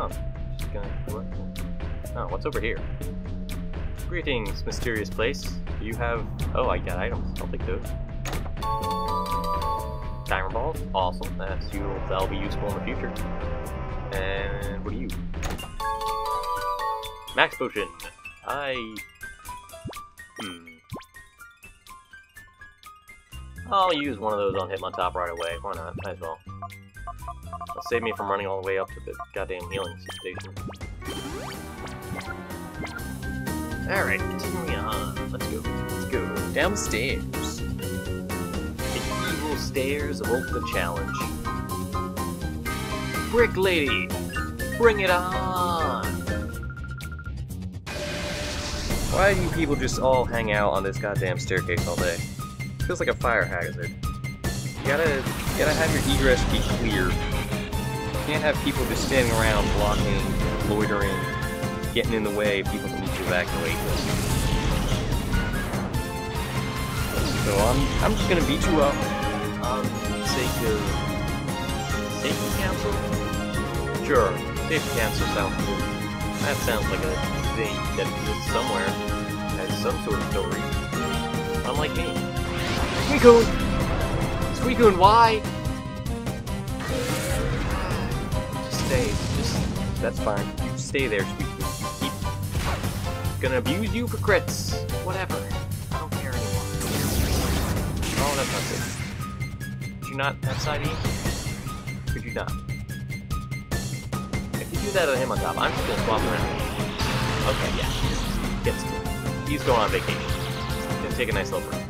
Oh. Oh, what's over here? Greetings, mysterious place. Do you have... Oh, I got items. I'll take those. Timer balls. Awesome. That's you. That'll be useful in the future. And what are you? Max potion. I... Hmm. I'll use one of those on Hitmontop right away. Why not? Might as well. It'll save me from running all the way up to the goddamn healing station. Alright, continuing on. Let's go. Let's go. Downstairs. The evil stairs of Ultimate Challenge. Brick Lady! Bring it on! Why do people just all hang out on this goddamn staircase all day? Feels like a fire hazard. You gotta, you gotta have your egress be clear. Can't have people just standing around blocking, loitering, getting in the way of people who need to evacuate. So I'm, I'm just gonna beat you up the sake of safety council. Sure, safety council sounds cool. That sounds like a thing that exists somewhere, has some sort of story. Unlike me. Suicune! Suicune, why? Just that's fine. You stay there, Suicune. Keep gonna abuse you for crits. Whatever. I don't care anymore. Oh, that's not safe. Could you not outside E? Could you not? If you do that on Hitmontop, I'm just gonna swap around. Okay, yeah. Gets to. He's going on vacation. He's gonna take a nice little break.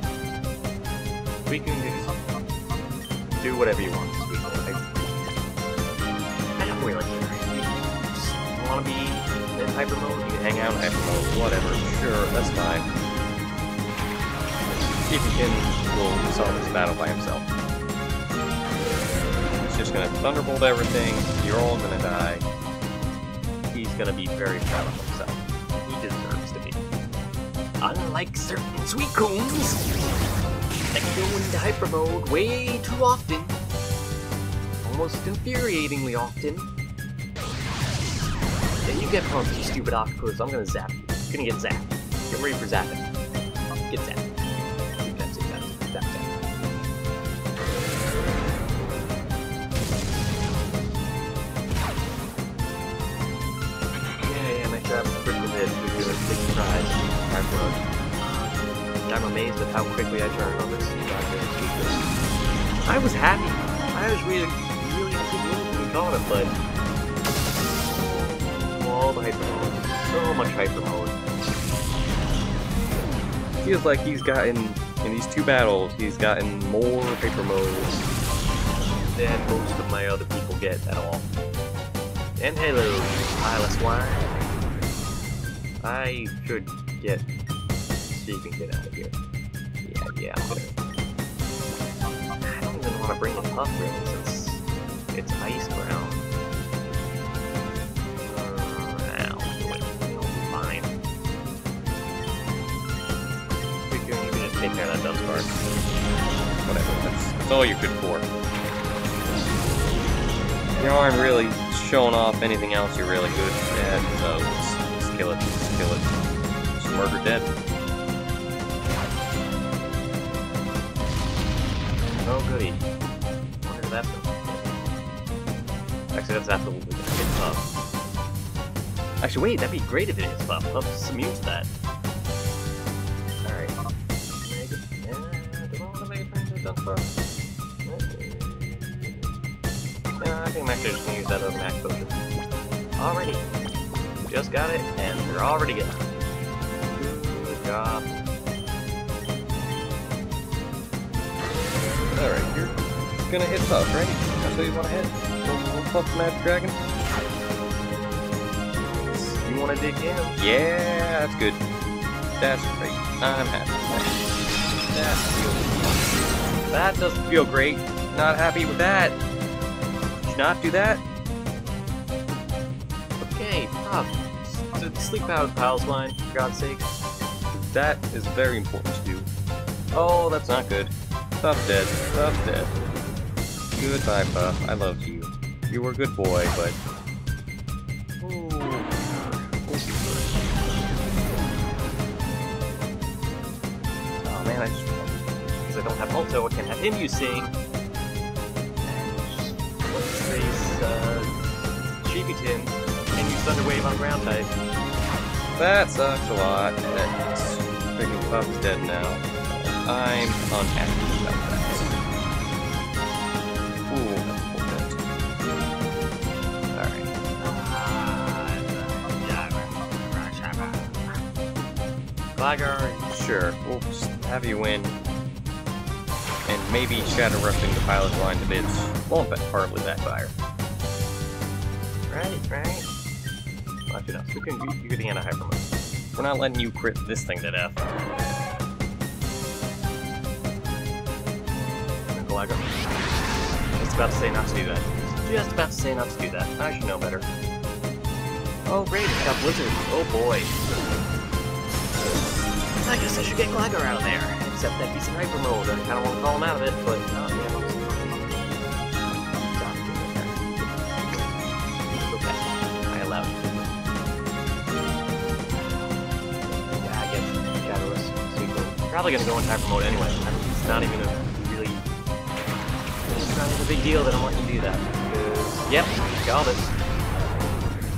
We can just do whatever you want this week. I, I really care. You just wanna be in hyper mode, you can hang out in hyper mode, whatever. Sure, that's fine. If he can, will solve this battle by himself. He's just gonna thunderbolt everything, you're all gonna die. He's gonna be very proud of himself. He deserves to be. Unlike certain Suicunes that go into hyper mode way too often, almost infuriatingly often. Then you get pumped, you stupid octopus. I'm gonna zap you. You're gonna get zapped. Get ready for zapping. Get zapped. I'm amazed at how quickly I turned on this. I was happy. But all the hyper mode, so much hyper mode. Feels like he's gotten in these two battles, he's gotten more hyper modes than most of my other people get at all. And hello, Piloswine. I should get so you can get out of here. Yeah, yeah. I don't even want to bring a puff really, since it's ice ground. Uh, take care of that card. Whatever, that's, that's all you're good for. You aren't really showing off anything else you're really good at, so just, just kill it, just kill it. Just murder dead. Oh goody. If that's the... Actually, that's after we get Puff. Uh, Actually, wait, that'd be great if it Puff. Puff's immune to that. Alright. I think Max just gonna use that other Max potion. Already. Just got it, and we're already good. Good job. Alright, you're gonna hit Puff, right? That's what you wanna hit? Puff Magic Dragon? You wanna dig in? Yeah, that's good. That's great. I'm happy. That feels That doesn't feel great. Not happy with that. Did you not do that? Okay, Puff. S- sleep out, Piloswine, for God's sake. That is very important to do. Oh, that's not good. Puff's dead. Puff's dead. Goodbye, Puff. I loved you. You were a good boy, but... Oh man, I just... Because I don't have Alto, I can't have him using... What's his, uh... Chibitin can use Thunder Wave on ground type. That sucks a lot. That Freaking Puff's dead now. I'm unhappy about that. Gligar, sure, we'll just have you win. And maybe Shadow Rushing the pilot line to bids won't hardly backfire. Right, right. Well, actually, no. You can, you, you're getting out of hyper mode. We're not letting you crit this thing to death. Just about to say not to do that. Just about to say not to do that. I should know better. Oh, great, it's got Blizzard. Oh boy. I guess I should get Gligar out of there. Except that he's in hyper mode. I kind of want to call him out of it, but uh, yeah, no. Okay, I allowed you. Yeah, I guess. Probably gonna go in hyper mode anyway. It's not even a really. It's not even a big deal that I'm letting you do that. Yep, got it.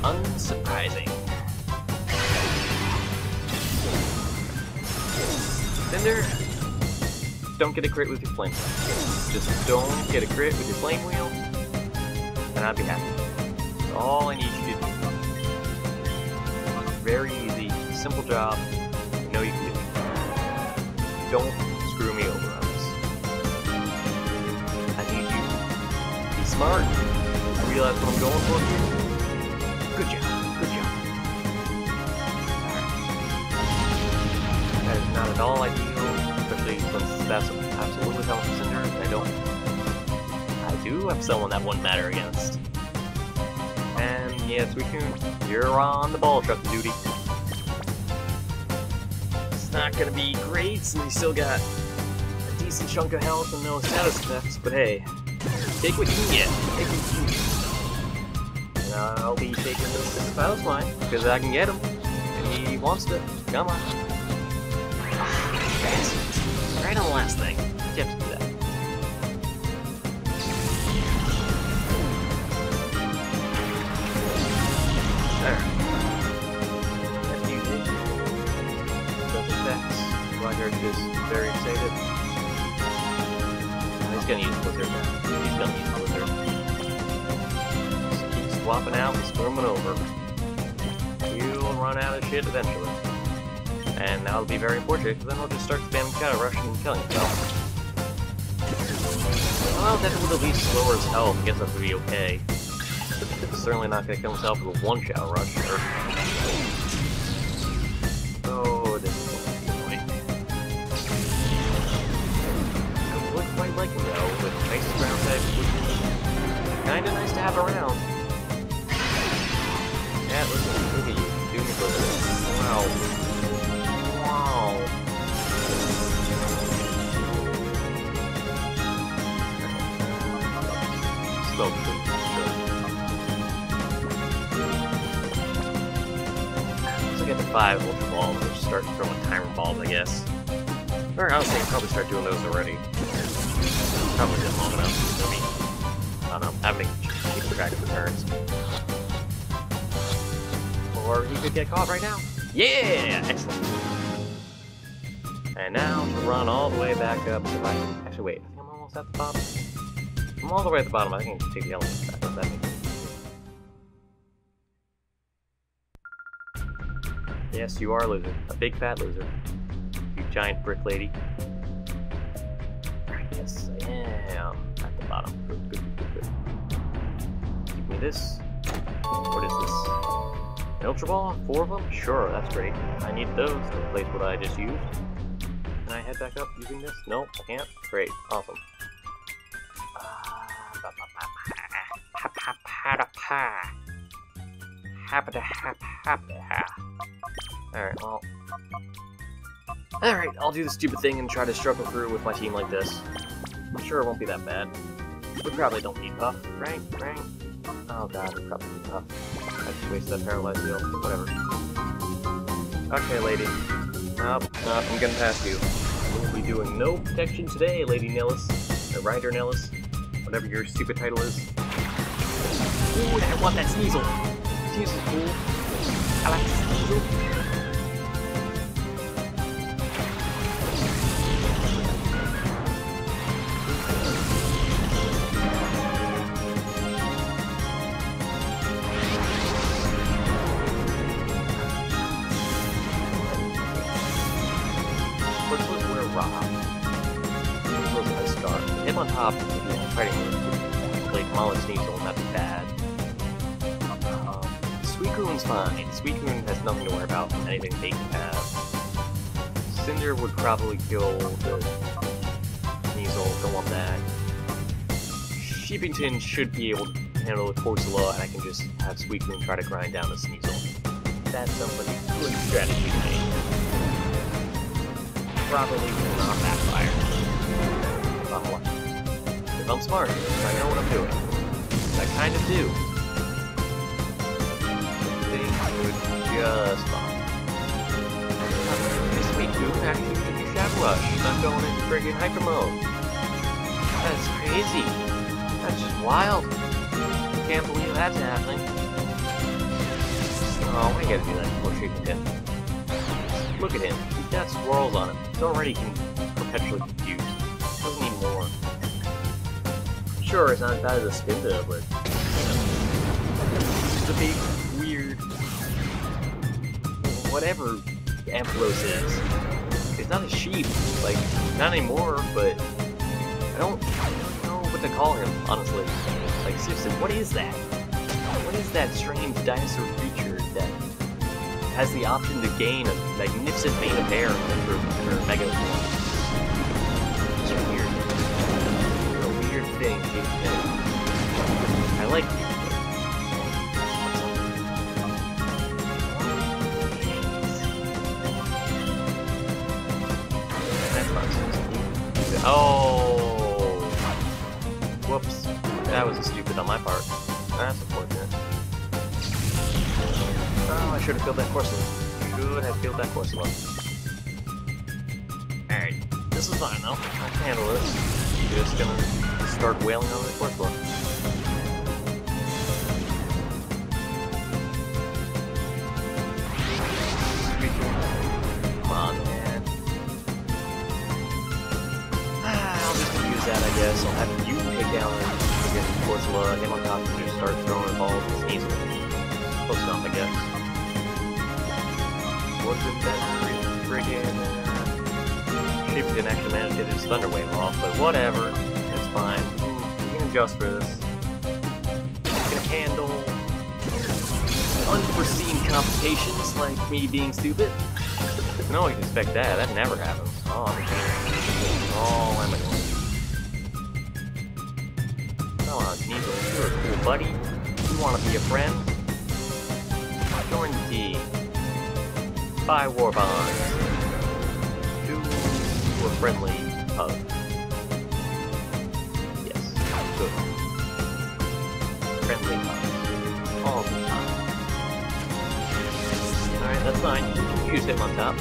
Unsurprising. Don't get a crit with your flame wheel. Just don't get a crit with your flame wheel, and I'd be happy. That's all I need you to do. Very easy, simple job. I know you can do it. Don't screw me over on this. I need you to be smart, realize what I'm going for good job. Not at all ideal, especially since that's absolutely how Cinder, and I don't... I do have someone that wouldn't matter against. And yes, we can... You're on the ball truck duty. It's not gonna be great, since we still got a decent chunk of health and no status effects, but hey, take what you can get. Take what you can get. And I'll be taking this to the Piloswine, because I can get him. And he wants to. Come on. Last thing. You have to do that. After you did, those effects, Blackguard is very excited. He's gonna use Blizzard. He's gonna use Blizzard. Just keep swapping out and storming over. You'll run out of shit eventually. Be very unfortunate, because then he'll just start spamming Shadow Rush and killing himself. Well, that would at least lower his health. I guess that would be okay. But certainly not going to kill himself with one Shadow Rush. Or... Oh, this is annoying. I would quite like him, though, with ground type. Kinda nice to have around. 5 Ultra Balls. and start throwing timer balls, I guess. Or honestly, I'll probably start doing those already. Probably been long enough. I mean, I don't know. I to keep track of the turns. Or he could get caught right now. Yeah! Excellent. And now to run all the way back up to my... Actually, wait. I think I'm almost at the bottom. I'm all the way at the bottom. I think I can take the elephant back. Does that make Yes, you are a loser. A big fat loser. You giant brick lady. Yes, I am at the bottom. Good, good, good, good. Give me this. What is this? An Ultra Ball? Four of them? Sure, that's great. I need those to replace what I just used. Can I head back up using this? No, I can't? Great, awesome. Alright, well. Alright, I'll do the stupid thing and try to struggle through with my team like this. I'm sure it won't be that bad. We probably don't need Puff, right? Right? Oh god, we probably need Puff. I just wasted that paralyzed heal. Whatever. Okay, lady. Nope, nope, I'm getting past you. We'll be doing no protection today, Lady Nellis. Or Ryder Nellis. Whatever your stupid title is. Ooh, I want that Sneasel. Sneasel's cool. Probably kill the Sneasel, don't want that. Sheepington should be able to handle the Corsola, and I can just have Suicune try to grind down the Sneasel. That sounds a good strategy to me probably will not backfire. If I'm. If I'm smart, if I know what I'm doing. I kind of do. Things would just fine. Week, dude, actually Shadow Rush, not going into friggin' hyper mode. That's crazy. That's just wild. I can't believe that's happening. Oh, we gotta do that before shaking him. Look at him. He's got swirls on him. He's already perpetually confused. Doesn't need more. Sure, it's not as bad as a spin Spinda, but... It's a big, weird... Whatever Ampharos is. It's not a sheep. Like, not anymore, but... I don't, I don't know what to call him, honestly. Like, seriously, what is that? What is that strange dinosaur creature that has the option to gain a magnificent mane of hair for her mega form. It's weird. A weird thing. I like stupid on my part. That's unfortunate. Oh, I should have killed that Corsola. Should have killed that Corsola. Alright, this is fine though. I can handle this. Just gonna start wailing on the Corsola. Whatever. It's fine. We can adjust for this. We can handle unforeseen complications like me being stupid. No one can expect that. That never happens. Oh, I'm Oh, I'm annoying. Come on. Oh, You're a cool buddy. You want to be a friend? Join the team. Buy war bonds. Do a friendly hug. Friendly hug. Oh, All the time. Alright, that's fine. You can use Hitmontop.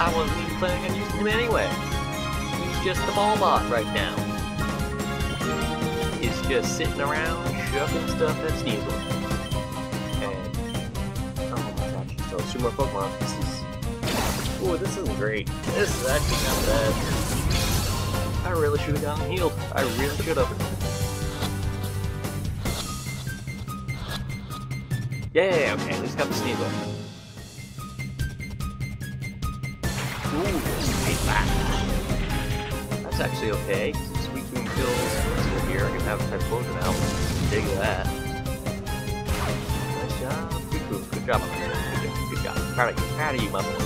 I wasn't even planning on using him anyway. He's just the ball bot right now. He's just sitting around shoving stuff at Sneasel. And oh my gosh, two more Pokemon. This is Ooh, this isn't great. This is actually not bad. I really should have gotten healed. I really should have. Yeah, okay, at least got the Sneasel. Ooh, hate that. That's actually okay, since Suicune kills Sneasel here, I can have a Typhlosion out. Dig that. Nice job. Good job, my man. Good job, good job. Proud of you, proud of you, my boy.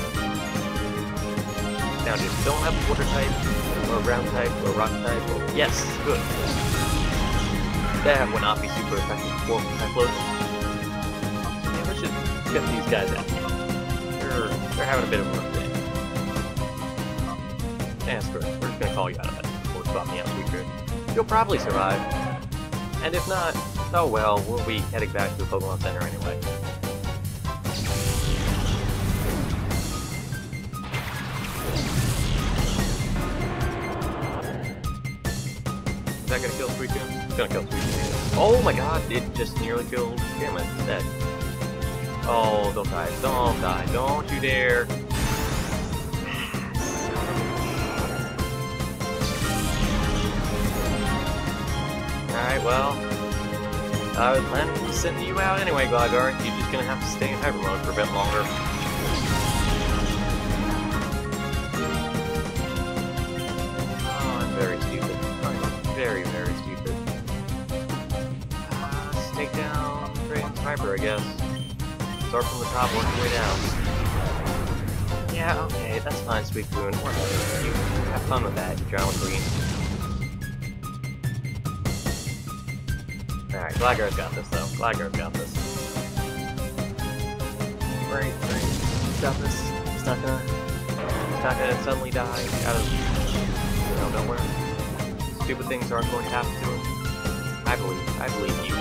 Now, just don't have a water type, or a ground type, or a rock type. Yes, good. That would not be super effective for Typhlosion get these guys out. They're, they're having a bit of a rough day. Eh, screw it. We're just gonna call you out of that we'll spot me out, sweet group. You'll probably survive. And if not, oh well, we'll be heading back to the Pokemon Center anyway. Is that gonna kill Suicune? It's gonna kill Suicune. Oh my god, it just nearly killed Gamma instead. Oh, don't die, don't die, don't you dare. Alright, well, I was planning to send you out anyway, Gligar. You're just gonna have to stay in hyper mode for a bit longer. Oh, I'm very stupid. I'm very, very stupid. Uh, take down Dragon's Hyper, I guess. Start from the top, work your way down. Yeah, okay, that's fine, Suicune. Whatever. You have fun with that, you drama queen. Alright, Gligar's got this though. Gligar's got this. Great, great. He's got this. He's not gonna he's not gonna suddenly die out of you know nowhere. Stupid things aren't going to happen to him. I believe. I believe you.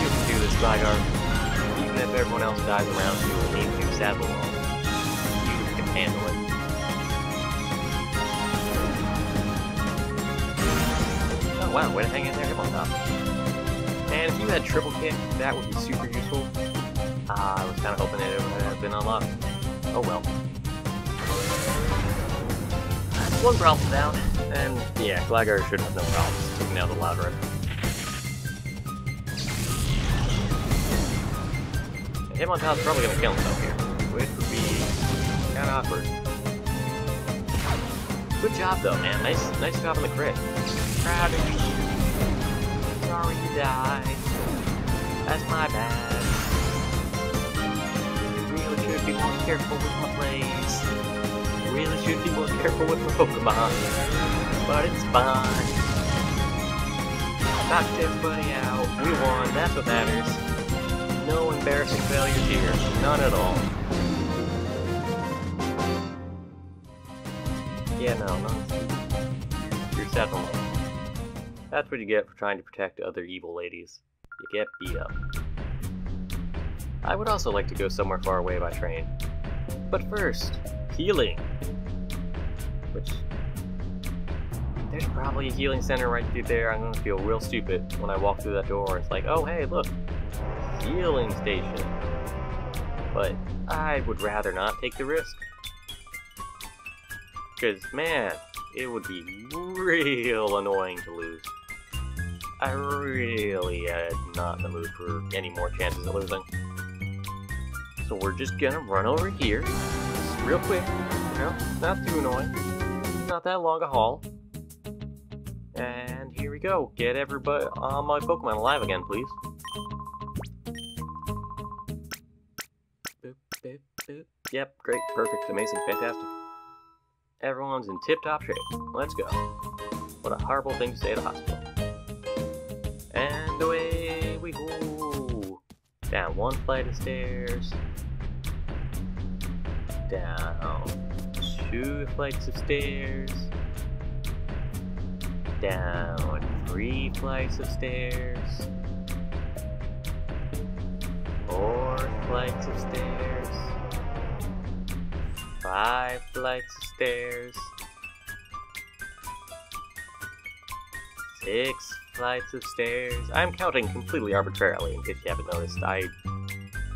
You can do this, Gligar. If everyone else dies around you and leaves you sad alone, you can handle it. Oh wow, way to hang in there, Hitmontop. And if you had triple kick, that would be super useful. Uh, I was kind of hoping it would have been unlocked. Oh well. One problem down. And yeah, Gligar should have no problems taking out the Loudred. And Hitmontop's probably gonna kill himself here, which would be kind of awkward. Good job though, man. Nice, nice job on the crit. Proud of you. Sorry you died. That's my bad. You really should be more careful with my plays. You really should be more careful with my Pokemon. But it's fine. Knocked everybody out. We won. That's what matters. No embarrassing failures here. None at all. Yeah, no, no. You're set alone. That's what you get for trying to protect other evil ladies. You get beat up. I would also like to go somewhere far away by train. But first, healing. Which... There's probably a healing center right through there. I'm gonna feel real stupid when I walk through that door. It's like, oh hey, look. Healing station. But I would rather not take the risk. Because, man, it would be real annoying to lose. I really am not in the mood for any more chances of losing. So we're just gonna run over here, real quick, you know, not too annoying, not that long a haul. And here we go, get everybody on my Pokemon alive again, please. Perfect, amazing, fantastic. Everyone's in tip-top shape. Let's go. What a horrible thing to say at a hospital. And away we go. Down one flight of stairs. Down two flights of stairs. Down three flights of stairs. Four flights of stairs. Five flights of stairs. Six flights of stairs. I'm counting completely arbitrarily, in case you haven't noticed. I'm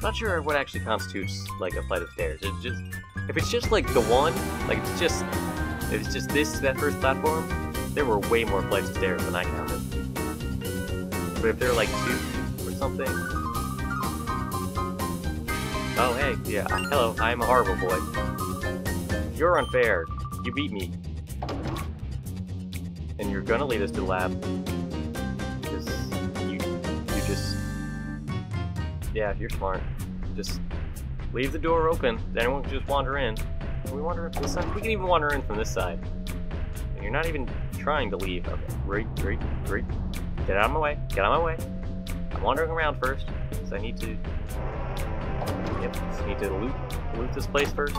not sure what actually constitutes like a flight of stairs. It's just if it's just like the one, like it's just if it's just this that first platform, there were way more flights of stairs than I counted. But if they're like two or something. Oh hey, yeah, hello, I'm a horrible boy. You're unfair. You beat me. And you're gonna lead us to the lab. Because you, you just... Yeah, you're smart. Just leave the door open. Anyone can just wander in. Can we wander in from this side? We can even wander in from this side. And you're not even trying to leave. Okay, right, right, right. Get out of my way. Get out of my way. I'm wandering around first. Because I need to... Yep, just need to loot, loot this place first.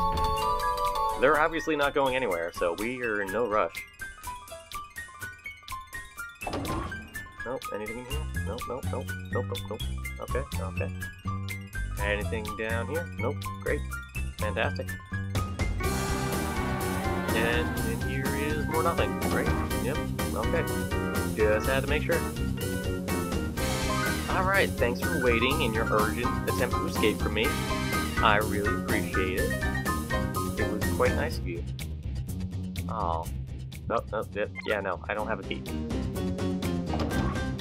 They're obviously not going anywhere, so we are in no rush. Nope, anything in here? Nope, nope, nope, nope, nope, nope. Okay, okay. Anything down here? Nope, great. Fantastic. And in here is more nothing, right? Yep, okay. Just had to make sure. Alright, thanks for waiting in your urgent attempt to escape from me. I really appreciate it. Quite nice of you. Oh. Nope, nope, yep, yeah, no, I don't have a key.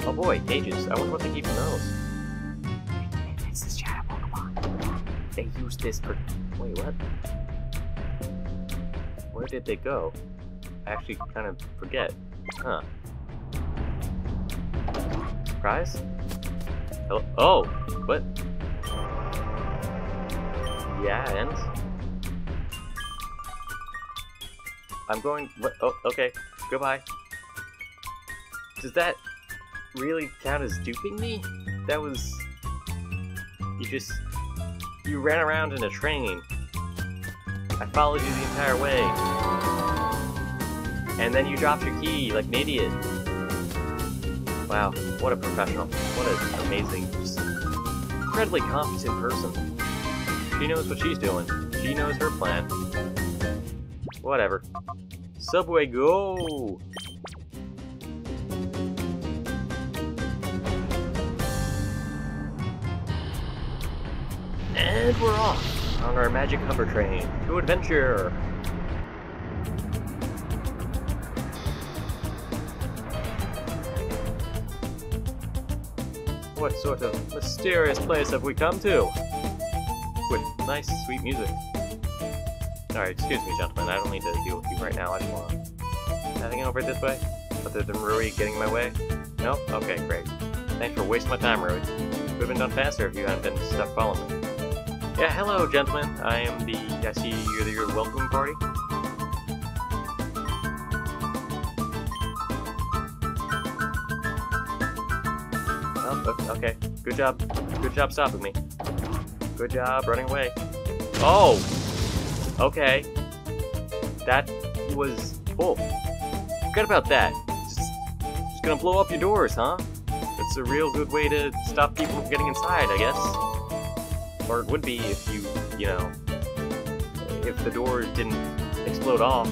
Oh boy, cages. I wonder what they keep in those. It's this Shadow Pokemon. They use this for... Wait, what? Where did they go? I actually kind of forget. Huh. Surprise? Hello? Oh! What? Yeah, and? I'm going... What? Oh, okay. Goodbye. Does that really count as duping me? That was... You just... You ran around in a train. I followed you the entire way. And then you dropped your key like an idiot. Wow, what a professional. What an amazing, just incredibly competent person. She knows what she's doing. She knows her plan. Whatever. Subway, go! And we're off on our magic hover train to adventure. What sort of mysterious place have we come to? With nice, sweet music. Alright, excuse me, gentlemen. I don't need to deal with you right now. I just want Nothing over this way? Other than Rui getting in my way? Nope? Okay, great. Thanks for wasting my time, Rui. Have been done faster if you hadn't been stuck following me. Yeah, hello, gentlemen. I am the. I see you're the your welcome party. Oh, okay. Good job. Good job stopping me. Good job running away. Oh! Okay. That was. Oh. Forget about that. Just, just gonna blow up your doors, huh? That's a real good way to stop people from getting inside, I guess. Or it would be if you, you know, if the doors didn't explode off.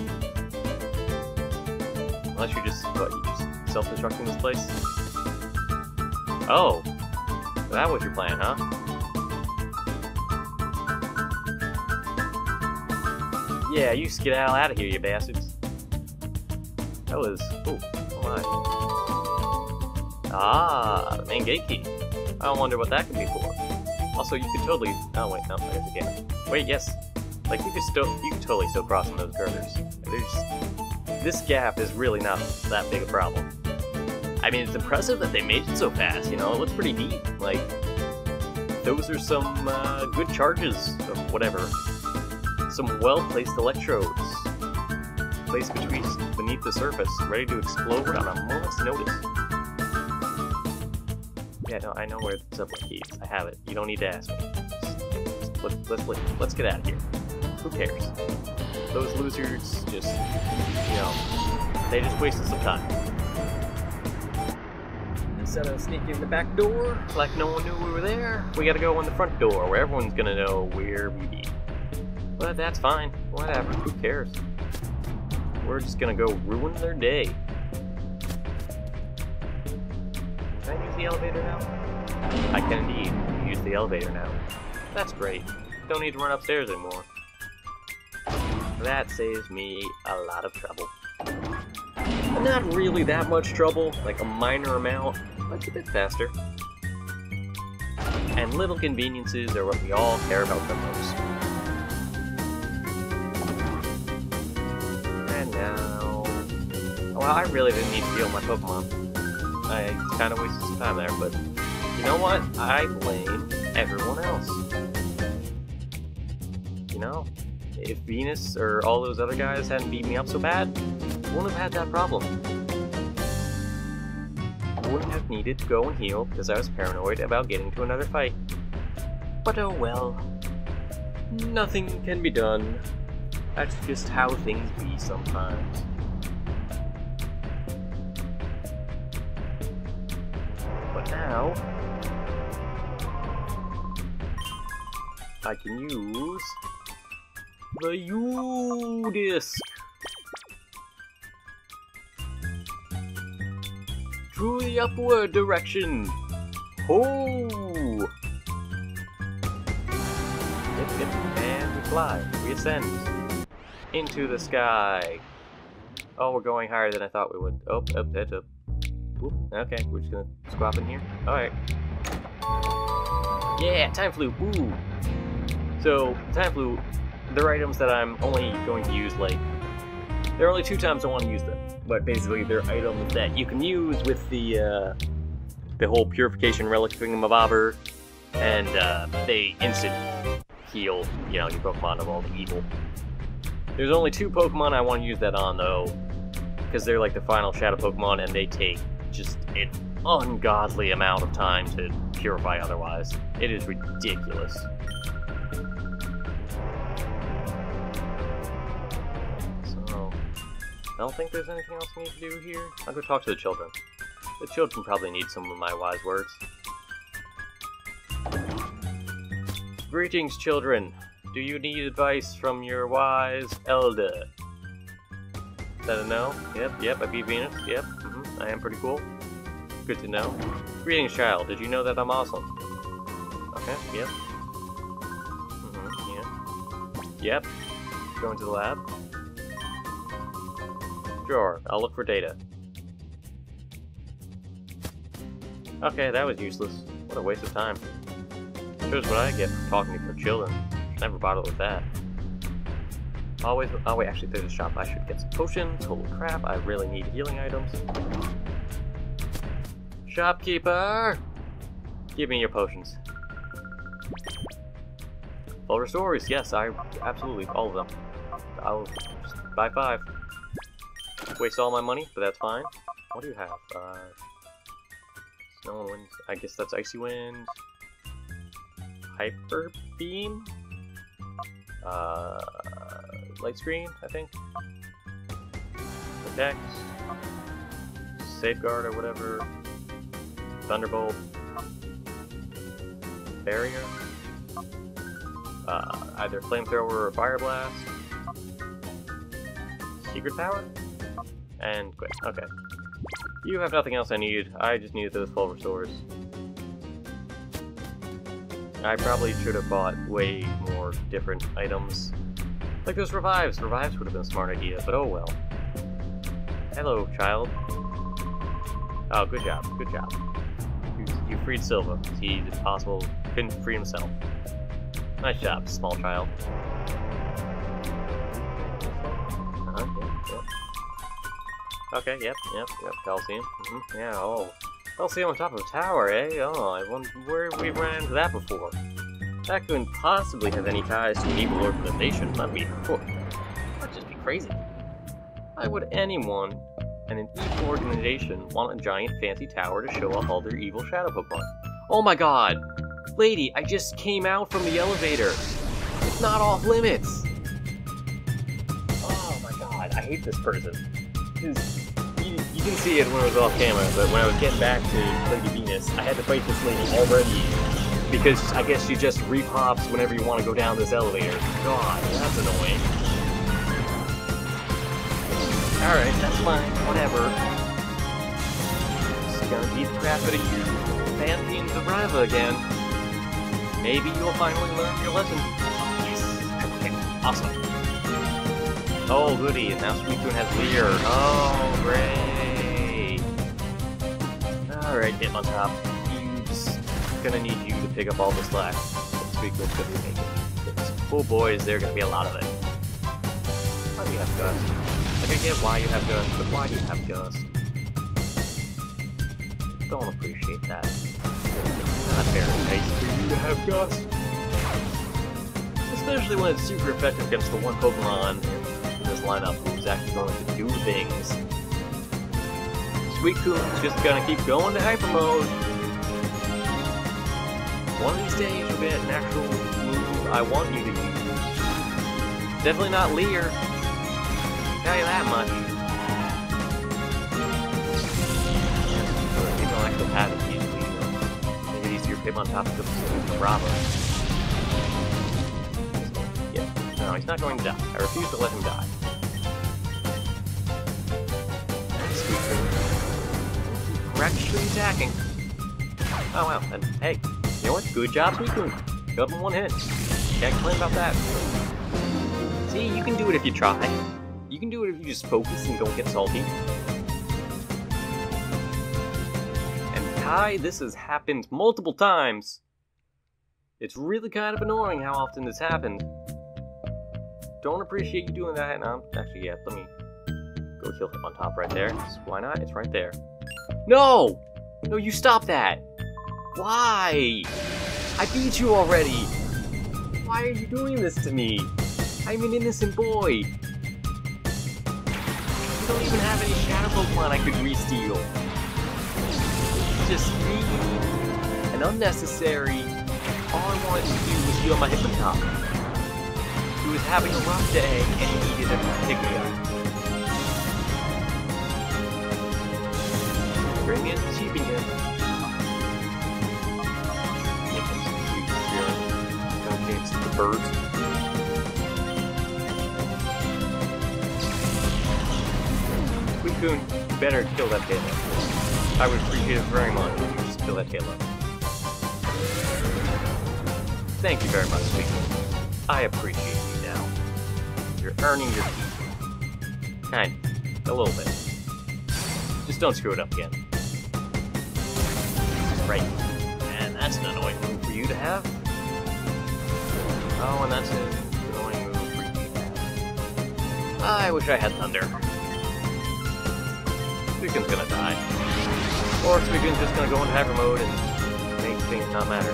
Unless you're just, what, you just self-destructing this place? Oh, that was your plan, huh? Yeah, you skedaddle out of here, you bastards. That was... Oh, my. Ah, the main gate key. I wonder what that could be for. Also, you could totally... Oh, wait, no, there's a gate. Wait, yes. Like, you could still... You could totally still cross on those girders. There's... This gap is really not that big a problem. I mean, it's impressive that they made it so fast, you know? It looks pretty neat. Like, those are some uh, good charges of whatever. Some well-placed electrodes. Placed between, beneath the surface, ready to explode on a moment's notice. Yeah, no, I know where the subway key is. I have it. You don't need to ask me. Let's, let's, let's, let's get out of here. Who cares? Those losers just, you know, they just wasted some time. Instead of sneaking in the back door, like no one knew we were there, we gotta go in the front door where everyone's gonna know where we be. But that's fine. Whatever. Who cares? We're just gonna go ruin their day. Can I use the elevator now? I can indeed use the elevator now. That's great. Don't need to run upstairs anymore. That saves me a lot of trouble. Not really that much trouble, like a minor amount, but it's a bit faster. And little conveniences are what we all care about the most. Well, I really didn't need to heal my Pokemon. I kind of wasted some time there, but you know what? I blame everyone else. You know, if Venus or all those other guys hadn't beat me up so bad, I wouldn't have had that problem. I wouldn't have needed to go and heal because I was paranoid about getting to another fight. But oh well. Nothing can be done. That's just how things be sometimes. now I can use the U-Disc. Through the upward direction. Oh! And we fly. We ascend. Into the sky. Oh, we're going higher than I thought we would. Oh, up, up, up. Oop, okay, we're just gonna squat in here. Alright. Yeah, Time Flute. Ooh. So, Time Flute, they're items that I'm only going to use, like, there are only two times I want to use them. But basically, they're items that you can use with the, uh, the whole Purification Relic Thingamabobber, and, uh, they instant heal, you know, your Pokemon of all the evil. There's only two Pokemon I want to use that on, though, because they're like the final Shadow Pokemon, and they take just an ungodly amount of time to purify otherwise. It is ridiculous. So, I don't think there's anything else we need to do here. I'll go talk to the children. The children probably need some of my wise words. Greetings, children. Do you need advice from your wise elder? Is that a no? Yep, yep, I beat Venus. Yep, mm -hmm, I am pretty cool. Good to know. Greetings, child. Did you know that I'm awesome? Okay, yep. Mm -hmm, yeah. Yep. Going to the lab. Sure, I'll look for data. Okay, that was useless. What a waste of time. Shows what I get for talking to children. Never bothered with that. Always. Oh wait, actually, there's a shop. I should get some potions. Holy crap! I really need healing items. Shopkeeper, give me your potions. Full restores. Yes, I absolutely all of them. I'll buy five. Waste all my money, but that's fine. What do you have? Uh, snow wind. I guess that's icy wind. Hyper beam. Uh, light screen, I think. Protect. Safeguard or whatever. Thunderbolt. Barrier. Uh, either Flamethrower or Fire Blast. Secret Power? And quit. Okay. You have nothing else I need. I just needed those full restores. I probably should have bought way more different items. Like those revives. Revives would have been a smart idea, but oh well. Hello, child. Oh, good job. Good job. You, you freed Silva. He, if possible, couldn't free himself. Nice job, small child. Uh -huh, yeah, yeah. Okay, yep, yep, yep, Coliseum. Mm -hmm, yeah, oh. Coliseum on top of a tower, eh? Oh, I wonder where we've ran into that before. That couldn't possibly have any ties to an evil organization. That'd be, that'd just be crazy. Why would anyone and an evil organization want a giant fancy tower to show off all their evil shadow Pokemon? Oh my god! Lady, I just came out from the elevator. It's not off limits. Oh my god, I hate this person. You can see it when it was off camera, but when I was getting back to Lady Venus, I had to fight this lady already because I guess she just repops whenever you want to go down this elevator. God, that's annoying. Alright, that's fine, whatever. Just gonna beat the crap out of you, Phantheon Zarava again. Maybe you'll finally learn your lesson. Yes. Awesome. Oh, goody, and now Suicune has Leer. Oh, great. Alright, Hitmontop. He's gonna need you to pick up all the slack that Suicune's gonna be making. Oh boys, there's gonna be a lot of it. Why do you have Gust? Like, I get why you have Gust, but why do you have Gust? Don't appreciate that not very nice for you to have Gust. Especially when it's super effective against the one Pokemon in this lineup who's actually going to do things. Suicune's just gonna keep going to Hyper Mode. One of these days you'll get an actual move I want you to use. Definitely not Leer. Tell you that much. You don't actually have it Hitmontop of the Bravo. Yeah, no, he's not going to die. I refuse to let him die. You're actually attacking. Oh wow, and hey, you know what? Good job, Suicune. Killed him one hit. Can't complain about that. See, you can do it if you try. You can do it if you just focus and don't get salty. And Kai, this has happened multiple times. It's really kind of annoying how often this happened. Don't appreciate you doing that. No, actually, yeah, let me go kill him on top right there. Why not? It's right there. No! No, you stop that! Why? I beat you already! Why are you doing this to me? I'm an innocent boy! You don't even have any Shadow Pokemon I could re-steal. Just me. And unnecessary. All I wanted to do was heal my Hitmontop. He was having a rough day and he needed a pick-me-up. Sweet spirit. Okay, it's the. Suicune, you better kill that Taillow. I would appreciate it very much if you just kill that Taillow. Thank you very much, Suicune. I appreciate you now. You're earning your keep. Kind. A little bit. Just don't screw it up again. That's an annoying move for you to have. Oh, and that's an annoying move for you to have. I wish I had Thunder. Suicune's gonna die. Or Suicune's just gonna go into hyper mode and make things not matter.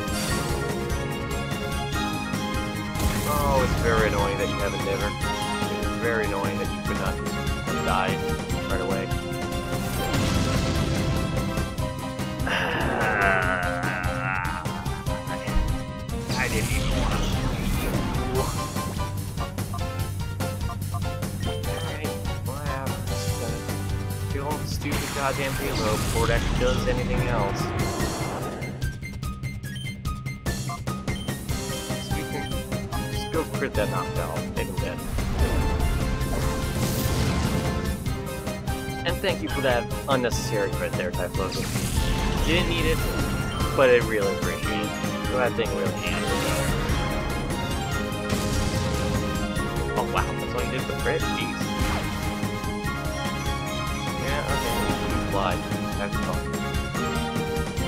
Oh, it's very annoying that you have Endeavor. It's very annoying goddamn payload before it actually does anything else. Just go crit that knockout, make him dead. And thank you for that unnecessary crit there, Typhlosion. You didn't need it, but I really appreciate it. That thing really handled it. Oh wow, that's all you did for crit? Jeez. Fly. That's fun.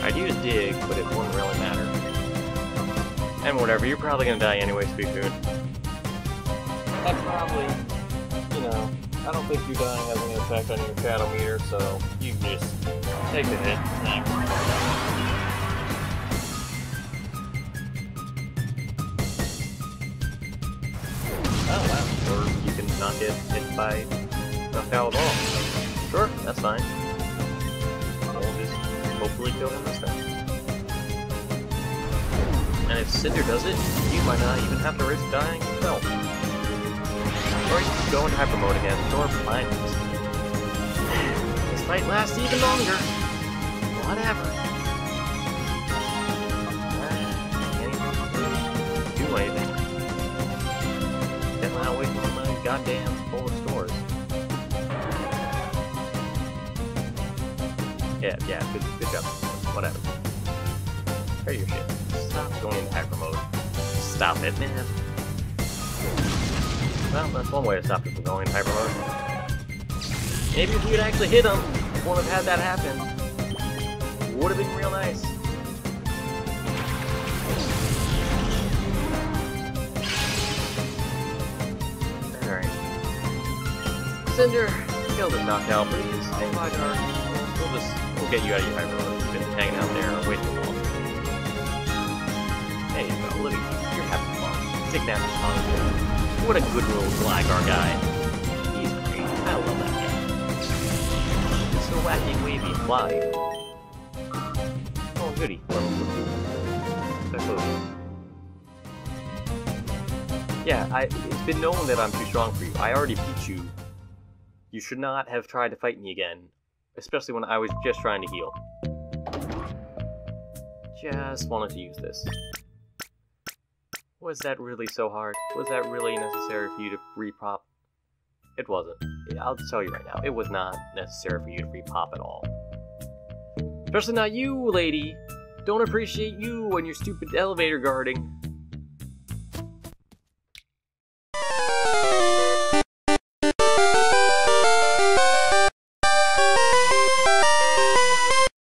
I'd use dig, but it wouldn't really matter. And whatever, you're probably gonna die anyway, Suicune. That's probably, you know, I don't think you dying has any effect on your shadow meter, so you can just take the hit. Thanks. Oh wow, or you can not get hit by out at all. Sure, that's fine. Kill him this time. And if Cinder does it, you might not even have to risk dying yourself. Or you can go into hyper mode again, or fine. This might last even longer. Whatever. Yeah, good, good job. Whatever. Try your shit. Stop going into hyper mode. Stop it, man. Well, that's one way to stop from going into hyper mode. Maybe if we'd actually hit him, wouldn't have had that happen. Would have been real nice. Alright. Cinder, this knockout, please. Hey, Gligar. We'll just get you out of your hyper mode. You've been hanging out there waiting too long. There you go. Look at you. You're having fun. Take that tongue. What a good little Gligar guy. He's great. I love that guy. He's so wacky wavy fly. Oh, goody. Level 14. Yeah, I, it's been known that I'm too strong for you. I already beat you. You should not have tried to fight me again. Especially when I was just trying to heal. Just wanted to use this. Was that really so hard? Was that really necessary for you to repop? It wasn't. I'll tell you right now, it was not necessary for you to repop at all. Especially not you, lady. Don't appreciate you and your stupid elevator guarding.